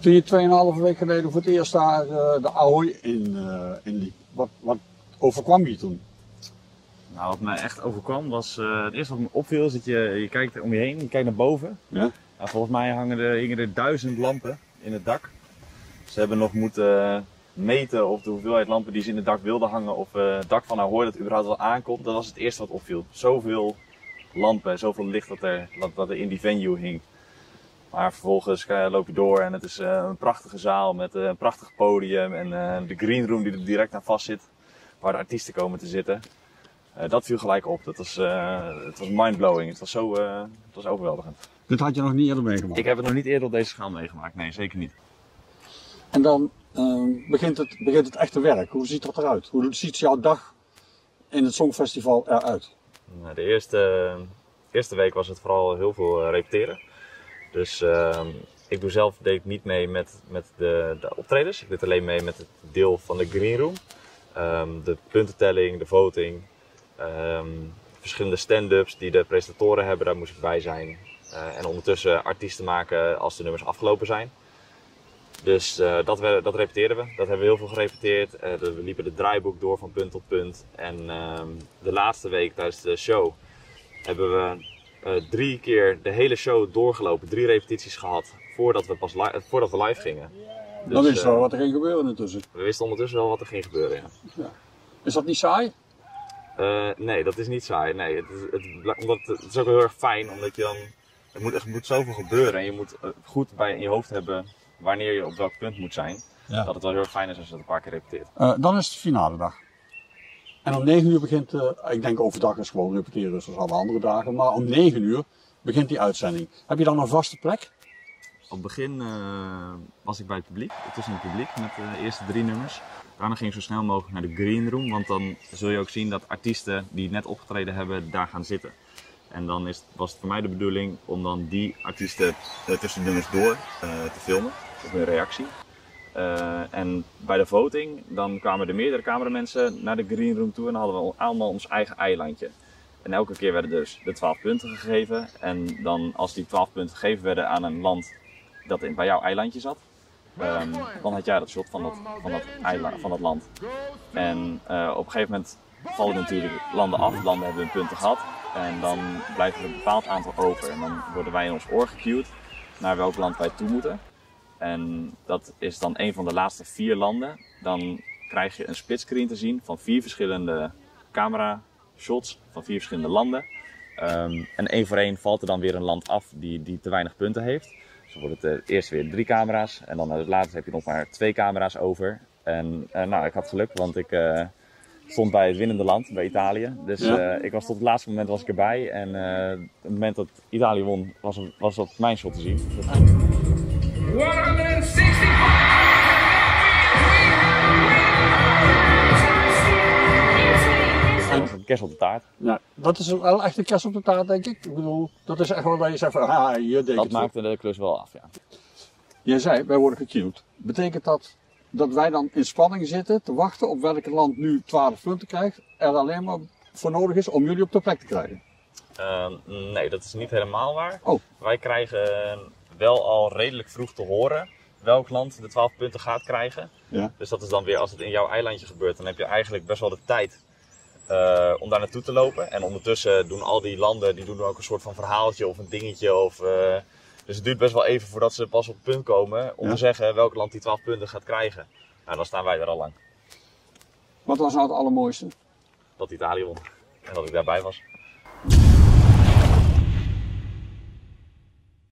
Toen je 2,5 weken geleden voor het eerst daar uh, de Ahoy in, uh, in liep, wat, wat overkwam je toen? Nou, wat mij echt overkwam was, uh, het eerste wat me opviel is dat je, je kijkt om je heen, je kijkt naar boven. Ja? Nou, volgens mij hangen er, hingen er duizend lampen in het dak. Ze hebben nog moeten meten of de hoeveelheid lampen die ze in het dak wilden hangen of het dak van Ahoy dat überhaupt wel aankomt. Dat was het eerste wat opviel. Zoveel lampen, zoveel licht dat er, dat, dat er in die venue hing. Maar vervolgens loop je door en het is een prachtige zaal met een prachtig podium en de green room die er direct aan vast zit, waar de artiesten komen te zitten. dat viel gelijk op. Dat was, het was mindblowing. Het was zo het was overweldigend. Dit had je nog niet eerder meegemaakt? Ik heb het nog niet eerder op deze schaal meegemaakt. Nee, zeker niet. En dan begint, het, begint het echte werk. Hoe ziet dat eruit? Hoe ziet jouw dag in het Songfestival eruit? Nou, de eerste, eerste week was het vooral heel veel repeteren. Dus uh, ik doe zelf deed ik niet mee met, met de, de optredens. Ik deed alleen mee met het deel van de green room. Um, de puntentelling, de voting. Um, verschillende stand-ups die de presentatoren hebben, daar moest ik bij zijn. Uh, en ondertussen artiesten maken als de nummers afgelopen zijn. Dus uh, dat, dat repeteerden we. Dat hebben we heel veel gerepeteerd. Uh, we liepen de draaiboek door van punt tot punt. En de laatste week tijdens de show hebben we uh, drie keer de hele show doorgelopen, drie repetities gehad voordat we, pas li voordat we live gingen. Dus, Dan wist je wel wat er ging gebeuren intussen. We wisten ondertussen wel wat er ging gebeuren, ja. ja. Is dat niet saai? Uh, nee, dat is niet saai. Nee, het, is, het, omdat, het is ook heel erg fijn, omdat je dan... Er moet, moet zoveel gebeuren en je moet goed bij in je hoofd hebben wanneer je op welk punt moet zijn. Ja. Dat het wel heel erg fijn is als je dat een paar keer repeteert. dan is het finale dag. En om 9 uur begint, uh, ik denk overdag is gewoon repeteren zoals alle andere dagen, maar om 9 uur begint die uitzending. Heb je dan een vaste plek? Op het begin uh, was ik bij het publiek, tussen het publiek met de eerste drie nummers. Daarna ging ik zo snel mogelijk naar de green room, want dan zul je ook zien dat artiesten die net opgetreden hebben daar gaan zitten. En dan is, was het voor mij de bedoeling om dan die artiesten tussen de nummers door te filmen, op hun reactie. Uh, en bij de voting, dan kwamen er meerdere cameramensen naar de green room toe en dan hadden we allemaal ons eigen eilandje. En elke keer werden dus de 12 punten gegeven. En dan als die 12 punten gegeven werden aan een land dat in, bij jouw eilandje zat, um, dan had jij dat shot van dat, van dat, eiland, van dat land. En uh, op een gegeven moment vallen natuurlijk landen af, landen hebben hun punten gehad. En dan blijft er een bepaald aantal over. En dan worden wij in ons oor gecued naar welk land wij toe moeten. En dat is dan een van de laatste vier landen. Dan krijg je een splitscreen te zien van vier verschillende camera shots van vier verschillende landen. Um, en één voor één valt er dan weer een land af die, die te weinig punten heeft. Dus dan wordt het uh, eerst weer drie camera's en dan uh, later heb je nog maar twee camera's over. En uh, nou, ik had geluk, want ik stond bij het winnende land, bij Italië. Dus ja. ik was tot het laatste moment was ik erbij. En op het moment dat Italië won, was, was dat mijn shot te zien. Dus 165 een kerst op de taart. Ja, dat is wel echt een kerst op de taart, denk ik. Ik bedoel, dat is echt wel dat je zegt van, ah, hier denk Dat maakte de klus wel af, ja. Jij zei, wij worden gecued. Betekent dat dat wij dan in spanning zitten te wachten op welk land nu 12 punten krijgt, er alleen maar voor nodig is om jullie op de plek te krijgen? Uh, nee, dat is niet helemaal waar. Oh. Wij krijgen wel al redelijk vroeg te horen welk land de 12 punten gaat krijgen. Ja. Dus dat is dan weer als het in jouw eilandje gebeurt, dan heb je eigenlijk best wel de tijd uh, om daar naartoe te lopen. En ondertussen doen al die landen die doen ook een soort van verhaaltje of een dingetje. Of, uh, dus het duurt best wel even voordat ze pas op het punt komen om Ja. te zeggen welk land die 12 punten gaat krijgen. Nou, dan staan wij er al lang. Wat was nou het allermooiste? Dat Italië won. En dat ik daarbij was.